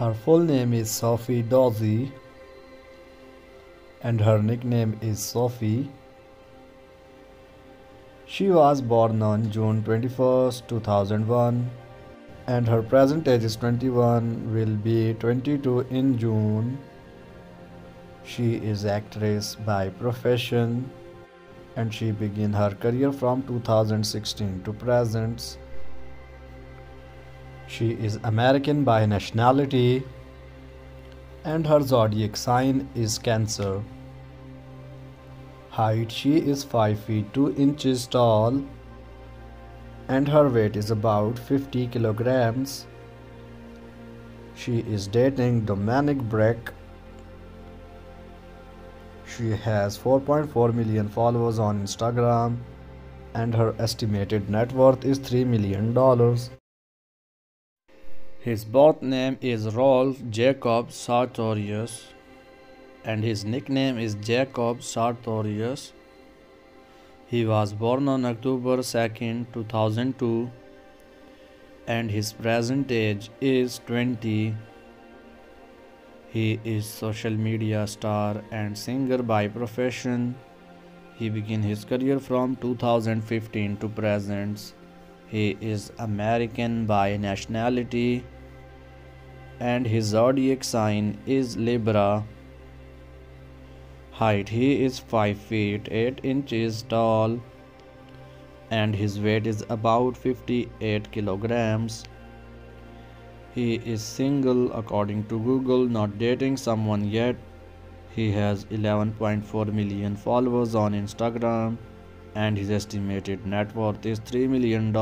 Her full name is Sofie Dossi and her nickname is Sofie. She was born on June 21, 2001 and her present age is 21 will be 22 in June. She is actress by profession and she began her career from 2016 to present. She is American by nationality and her zodiac sign is Cancer. Height She is 5 feet 2 inches tall and her weight is about 50 kilograms. She is dating Dominic Brack. She has 4.4 million followers on Instagram and her estimated net worth is $3 million. His birth name is Rolf Jacob Sartorius and his nickname is Jacob Sartorius. He was born on October 2nd, 2002 and his present age is 20. He is social media star and singer by profession. He began his career from 2015 to present. He is American by nationality and his zodiac sign is Libra. Height He is 5 feet 8 inches tall and his weight is about 58 kilograms. He is single according to Google, not dating someone yet. He has 11.4 million followers on Instagram and his estimated net worth is $3 million.